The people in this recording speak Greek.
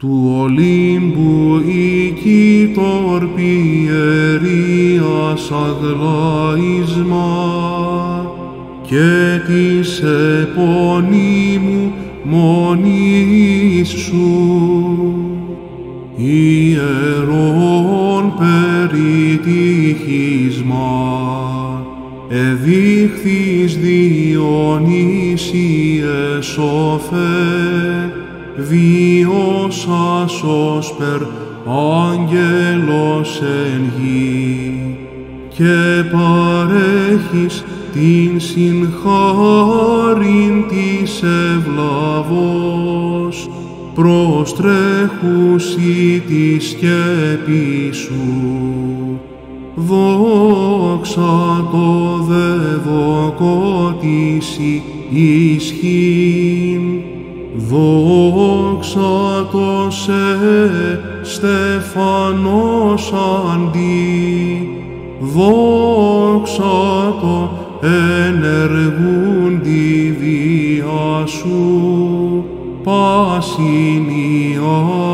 του Ολύμπου οίκη τορπιερίας αγλαίσμα και της επωνύμου μονής σου. Ιερών περιτύχισμα εδείχθης Διονύσιες σοφέ βίωσας ως περ άγγελος εν γη και παρέχεις την συγχάριν της ευλαβός προστρέχουσι της σκέπης σου. Δόξα το δεδοκότηση ισχύν, δόξα το σε στεφανός αντί, δόξα το ενεργούν τη βία σου, πάσιν η άμα